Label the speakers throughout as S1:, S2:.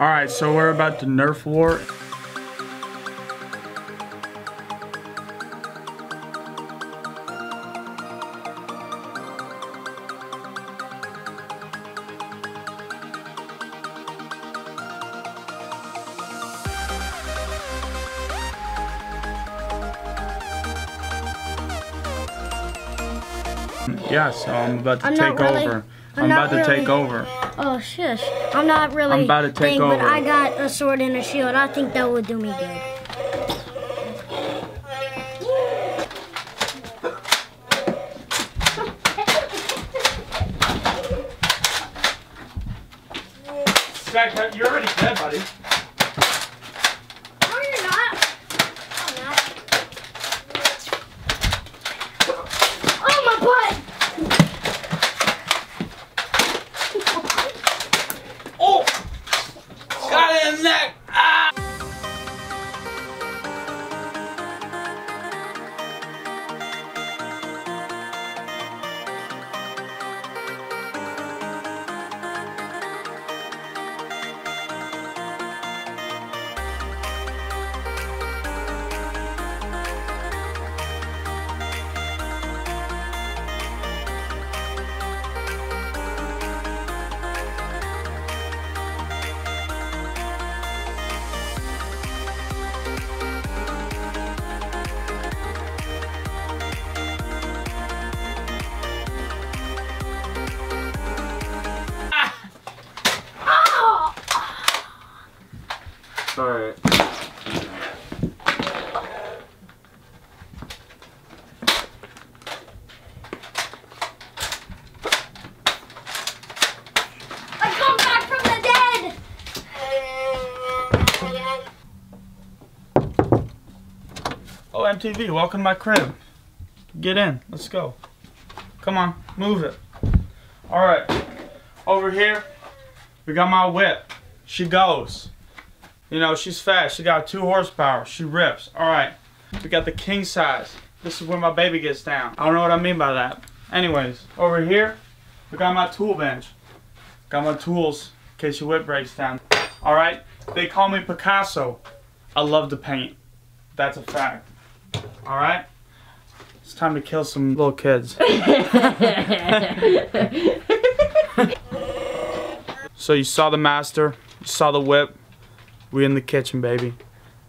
S1: Alright, so we're about to Nerf war. Yeah, so I'm about to
S2: I'm
S1: take
S2: really-
S1: over.
S2: I'm
S1: I'm, about to take over.
S2: Oh shush! I'm not really.
S1: I'm about to take
S2: thing, But
S1: over.
S2: I got a sword and a shield. I think that would do me good.
S1: Zach, you're already dead, buddy. Alright.
S2: I come back from the dead.
S1: Oh, MTV, welcome to my crib. Get in. Let's go. Come on, move it. Alright. Over here, we got my whip. She goes. You know, she's fast. She got two horsepower. She rips. Alright. We got the king size. This is where my baby gets down. I don't know what I mean by that. Anyways, over here, we got my tool bench. Got my tools in case your whip breaks down. Alright? They call me Picasso. I love to paint. That's a fact. Alright? It's time to kill some little kids. so you saw the master, you saw the whip. We in the kitchen, baby.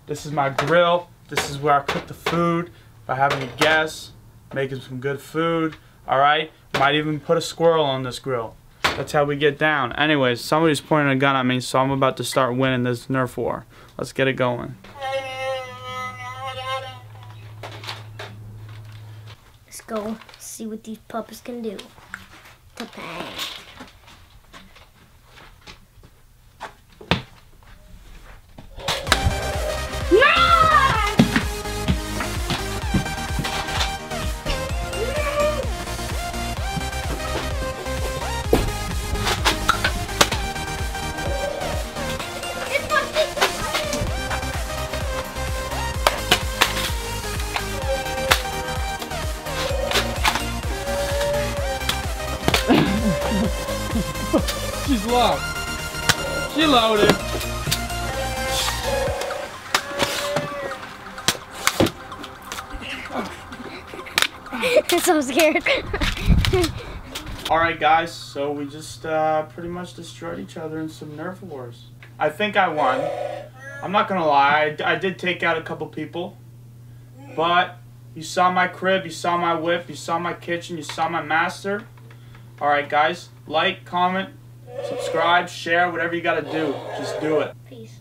S1: This is my grill. This is where I cook the food. If I have any guests, making some good food. Alright? Might even put a squirrel on this grill. That's how we get down. Anyways, somebody's pointing a gun at me, so I'm about to start winning this Nerf war. Let's get it going.
S2: Let's go see what these puppets can do. Ta-bang.
S1: She's locked. She loaded.
S2: I'm so scared.
S1: Alright guys, so we just uh, pretty much destroyed each other in some Nerf wars. I think I won. I'm not gonna lie, I, I did take out a couple people. But you saw my crib, you saw my whip, you saw my kitchen, you saw my master. Alright guys, like, comment, subscribe, share, whatever you gotta do. Just do it.
S2: Peace.